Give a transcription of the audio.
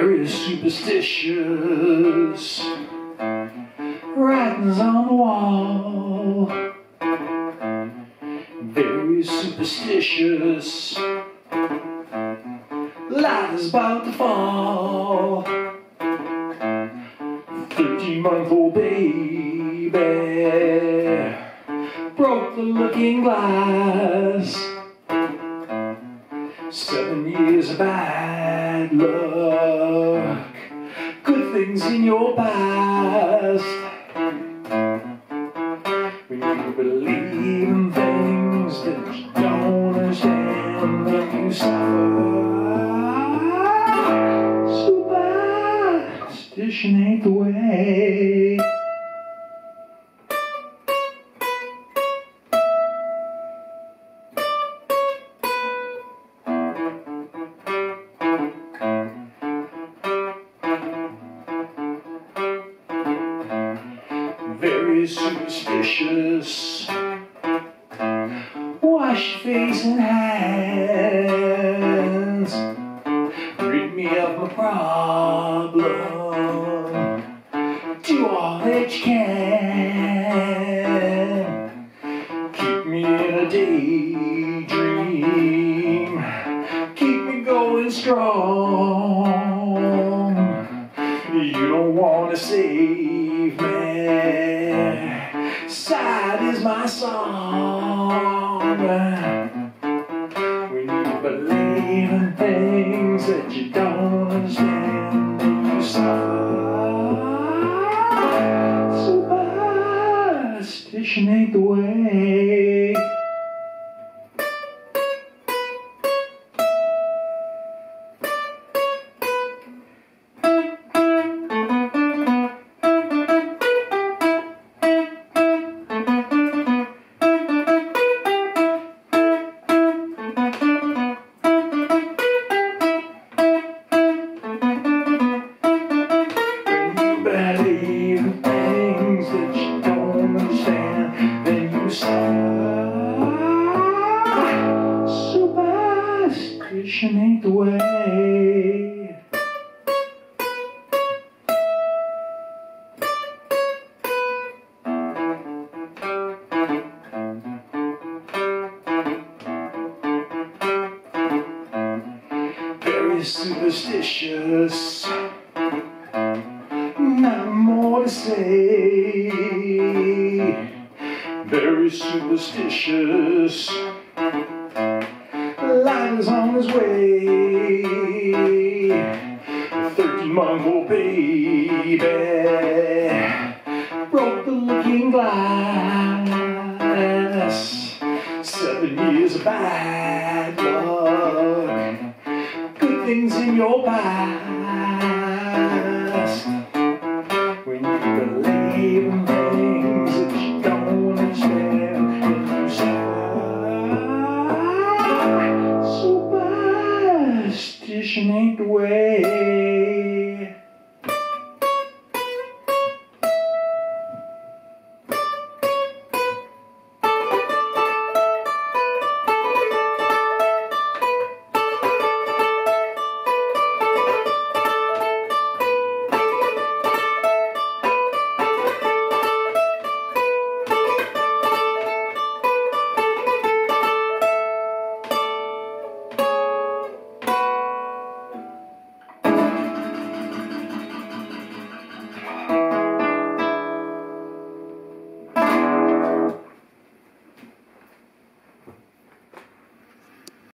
very superstitious. Writings on the wall, very superstitious. Light is about to fall. Thirteen month old baby broke the looking glass. Seven years of bad luck, good things in your past. When you believe in very superstitious. Wash your face and hands. Rid me of my problem. Do all that you can. Keep me in a daydream. Keep me going strong. You don't wanna save my song. When you believe in things that you don't understand, way. Very superstitious. Nothing more to say. Superstitious. Is on his way. A 13 month old baby broke the looking glass. Seven years of bad luck. Good things in your past.